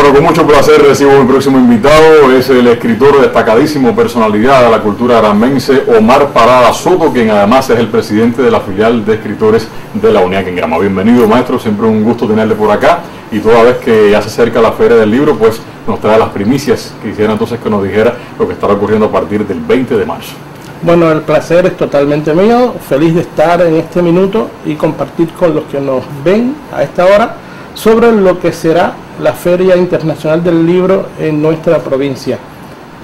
Bueno, con mucho placer recibo mi próximo invitado, es el escritor destacadísimo, personalidad de la cultura aramense, Omar Parada Soto, quien además es el presidente de la filial de escritores de la UNIAC en Grama. Bienvenido maestro, siempre un gusto tenerle por acá y toda vez que ya se acerca la feria del libro, pues nos trae las primicias. Quisiera entonces que nos dijera lo que estará ocurriendo a partir del 20 de marzo. Bueno, el placer es totalmente mío, feliz de estar en este minuto y compartir con los que nos ven a esta hora sobre lo que será la Feria Internacional del Libro en nuestra provincia,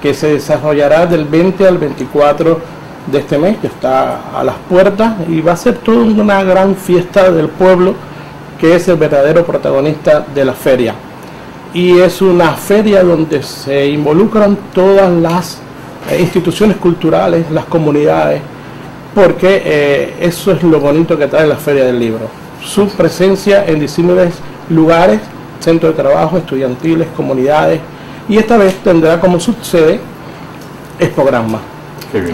que se desarrollará del 20 al 24 de este mes, que está a las puertas, y va a ser toda una gran fiesta del pueblo, que es el verdadero protagonista de la feria. Y es una feria donde se involucran todas las eh, instituciones culturales, las comunidades, porque eh, eso es lo bonito que trae la Feria del Libro. Su presencia en disímiles lugares centros de trabajo, estudiantiles, comunidades, y esta vez tendrá como subsede Expogramma.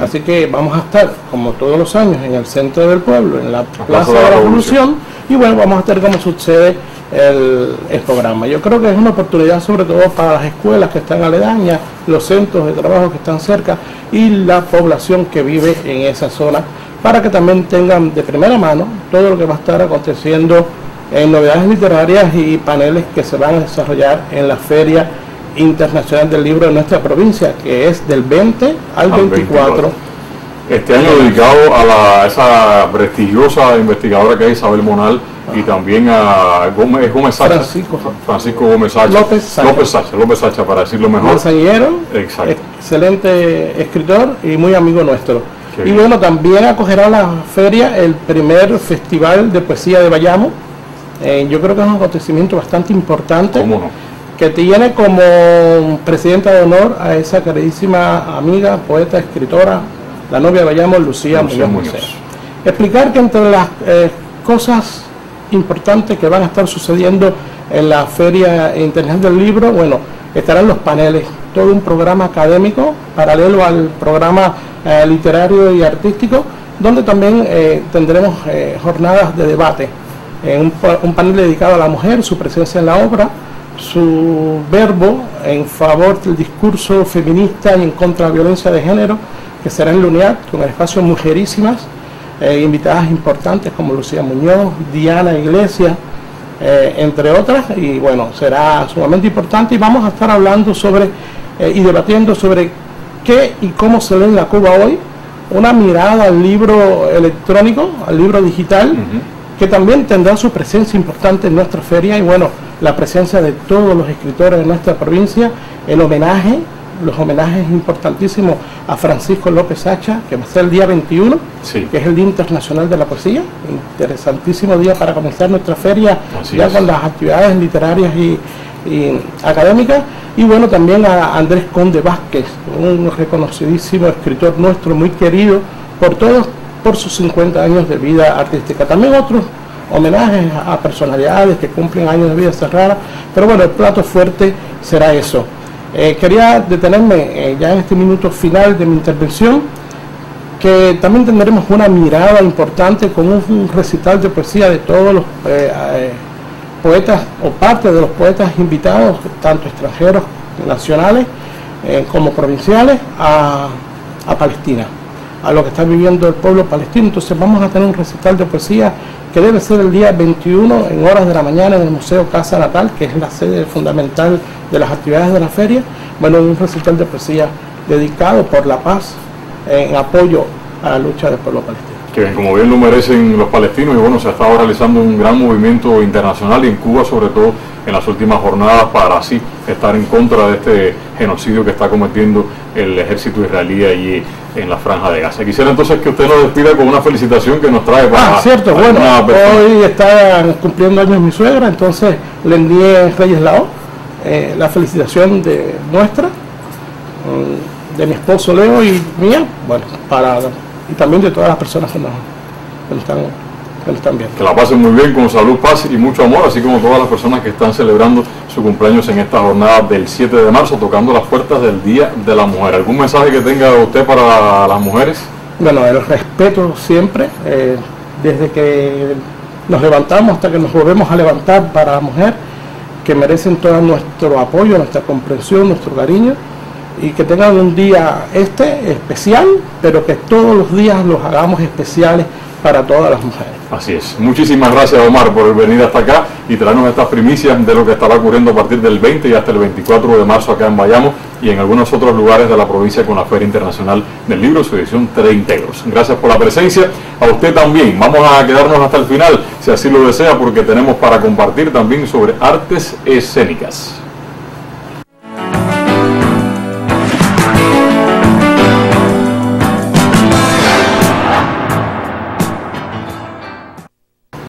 Así que vamos a estar, como todos los años, en el centro del pueblo, en la Plaza, de la Revolución, y bueno, vamos a estar como subsede el Expogramma. Yo creo que es una oportunidad sobre todo para las escuelas que están aledañas, los centros de trabajo que están cerca y la población que vive en esa zona, para que también tengan de primera mano todo lo que va a estar aconteciendo en novedades literarias y paneles que se van a desarrollar en la Feria Internacional del Libro de nuestra provincia, que es del 20 al, 24. Este año dedicado a, la, esa prestigiosa investigadora que es Isabel Monal y también a Gómez, Gómez Sacha. Francisco. Francisco Gómez Sacha. López Sacha. López Sacha, López Sacha para decirlo mejor. Exacto. excelente escritor y muy amigo nuestro. y bueno, también acogerá la feria el primer festival de poesía de Bayamo, eh, yo creo que es un acontecimiento bastante importante. Que tiene como presidenta de honor a esa queridísima amiga, poeta, escritora, la novia vayamos Lucía, Muñoz, Explicar que entre las eh, cosas importantes que van a estar sucediendo en la Feria Internacional del Libro, bueno, estarán los paneles, todo un programa académico paralelo al programa eh, literario y artístico, donde también tendremos jornadas de debate un, un panel dedicado a la mujer, su presencia en la obra, su verbo en favor del discurso feminista y en contra de la violencia de género, que será en la con el espacio Mujerísimas, eh, invitadas importantes como Lucía Muñoz, Diana Iglesias, eh, entre otras, y bueno, será sumamente importante y vamos a estar hablando sobre eh, y debatiendo sobre qué y cómo se lee en la Cuba hoy, una mirada al libro electrónico, al libro digital, que también tendrá su presencia importante en nuestra feria y bueno, la presencia de todos los escritores de nuestra provincia, el homenaje, los homenajes importantísimos a Francisco López Sacha, que va a ser el día 21, que es el Día Internacional de la Poesía, interesantísimo día para comenzar nuestra feria ya con las actividades literarias y, y académicas, y bueno, también a Andrés Conde Vázquez, un reconocidísimo escritor nuestro, muy querido por todos por sus 50 años de vida artística. También otros homenajes a personalidades que cumplen años de vida cerrada, pero bueno, el plato fuerte será eso. Eh, quería detenerme eh, ya en este minuto final de mi intervención, que también tendremos una mirada importante con un, recital de poesía de todos los eh, poetas o parte de los poetas invitados, tanto extranjeros, nacionales, como provinciales, a Palestina a lo que está viviendo el pueblo palestino. Entonces vamos a tener un recital de poesía que debe ser el día 21 en horas de la mañana en el Museo Casa Natal, que es la sede fundamental de las actividades de la feria. Bueno, un recital de poesía dedicado por la paz en apoyo a la lucha del pueblo palestino. Que como bien lo merecen los palestinos y bueno, se ha estado realizando un gran movimiento internacional y en Cuba sobre todo en las últimas jornadas para así estar en contra de este genocidio que está cometiendo el ejército israelí allí en la franja de Gaza. Quisiera entonces que usted nos despida con una felicitación que nos trae para... Ah, cierto, bueno, hoy está cumpliendo años mi suegra, entonces le envié Reyes Lao eh, la felicitación de nuestra, mm, de mi esposo Leo y mía, bueno, para y también de todas las personas que nos, que están que la pasen muy bien, con salud, paz y mucho amor, así como todas las personas que están celebrando su cumpleaños en esta jornada del 7 de marzo, tocando las puertas del Día de la Mujer. ¿Algún mensaje que tenga usted para las mujeres? Bueno, el respeto siempre, eh, desde que nos levantamos hasta que nos volvemos a levantar para la mujer, que merecen todo nuestro apoyo, nuestra comprensión, nuestro cariño y que tengan un día este especial, pero que todos los días los hagamos especiales para todas las mujeres. Así es. Muchísimas gracias Omar por venir hasta acá y traernos estas primicias de lo que estará ocurriendo a partir del 20 y hasta el 24 de marzo acá en Bayamo y en algunos otros lugares de la provincia con la Feria Internacional del Libro, su edición 30 euros. Gracias por la presencia. A usted también. Vamos a quedarnos hasta el final, si así lo desea, porque tenemos para compartir también sobre artes escénicas.